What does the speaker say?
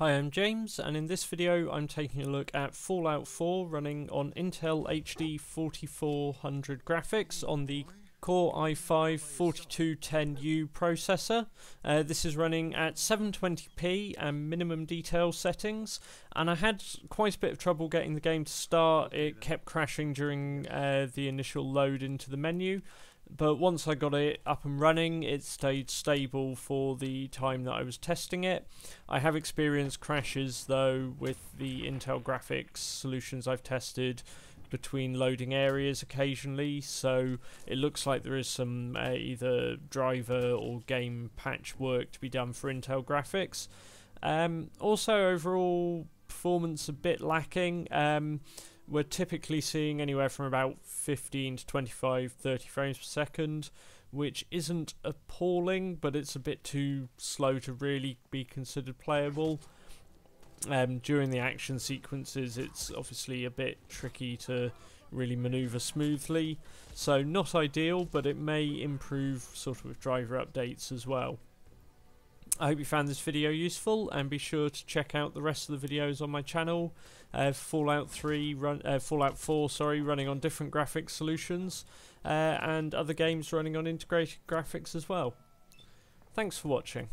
Hi, I'm James, and in this video I'm taking a look at Fallout 4 running on Intel HD 4400 graphics on the Core i5-4210U processor. Uh, this is running at 720p and minimum detail settings, and I had quite a bit of trouble getting the game to start. It kept crashing during uh, the initial load into the menu, but once I got it up and running, it stayed stable for the time that I was testing it. I have experienced crashes though with the Intel graphics solutions I've tested between loading areas occasionally, so it looks like there is some uh, either driver or game patch work to be done for Intel graphics. Um, also, overall performance a bit lacking. Um, we're typically seeing anywhere from about 15 to 25, 30 frames per second, which isn't appalling, but it's a bit too slow to really be considered playable. Um, during the action sequences, it's obviously a bit tricky to really maneuver smoothly, so not ideal, but it may improve sort of driver updates as well. I hope you found this video useful and be sure to check out the rest of the videos on my channel. Uh, Fallout 3, run, uh, Fallout 4, sorry, running on different graphics solutions uh, and other games running on integrated graphics as well. Thanks for watching.